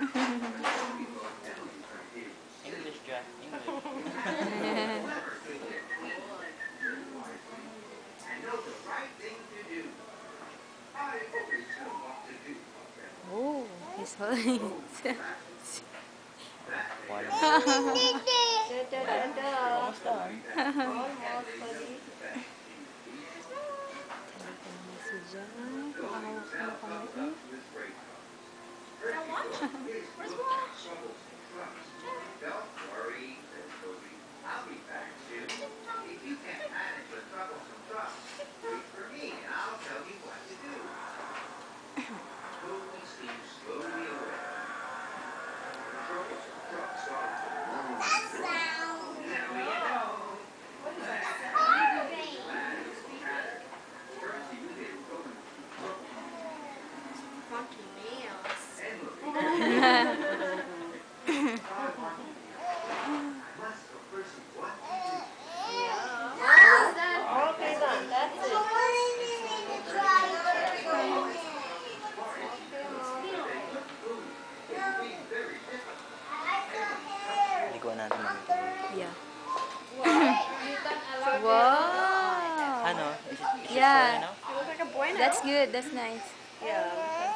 English, Jack. English. oh, he's holding it. Almost, buddy. Talaga Hindi ko natin makita. Ah, yeah. You done a lot. Wow. Ano? Is it, is it Yeah. sorry now? You look like a boy now. That's good. That's nice. yeah.